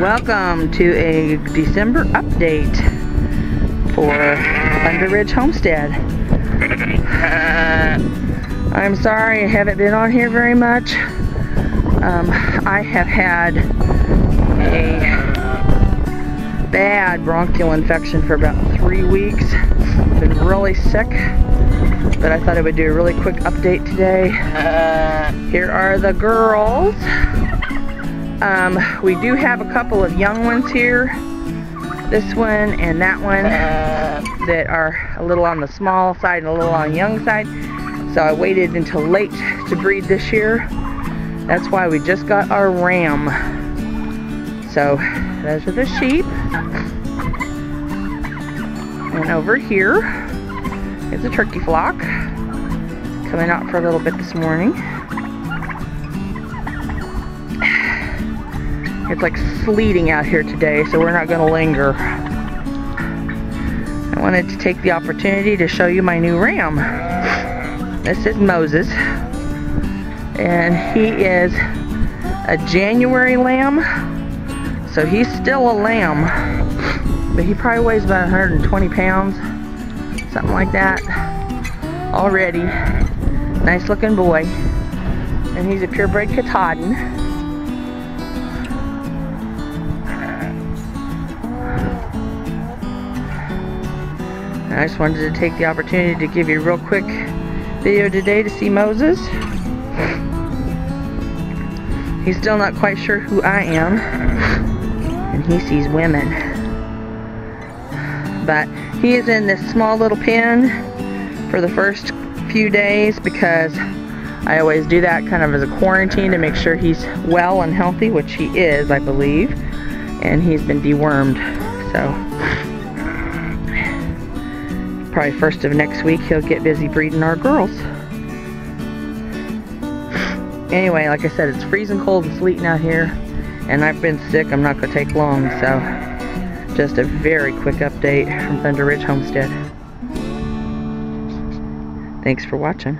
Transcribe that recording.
Welcome to a December update for Thunder Ridge Homestead. I'm sorry I haven't been on here very much. Um, I have had a bad bronchial infection for about three weeks. Been really sick, but I thought I would do a really quick update today. Here are the girls. Um, we do have a couple of young ones here. This one and that one that are a little on the small side and a little on the young side. So I waited until late to breed this year. That's why we just got our ram. So those are the sheep. And over here is a turkey flock coming out for a little bit this morning. It's like sleeting out here today, so we're not to linger. I wanted to take the opportunity to show you my new ram. This is Moses. And he is a January lamb. So he's still a lamb. But he probably weighs about 120 pounds. Something like that. Already. Nice looking boy. And he's a purebred Katahdin. I just wanted to take the opportunity to give you a real quick video today to see Moses. He's still not quite sure who I am. And he sees women. But he is in this small little pen for the first few days because I always do that kind of as a quarantine to make sure he's well and healthy, which he is, I believe. And he's been dewormed. So probably first of next week he'll get busy breeding our girls. Anyway, like I said, it's freezing cold and sleeting out here, and I've been sick. I'm not going to take long, so just a very quick update from Thunder Ridge Homestead. Thanks for watching.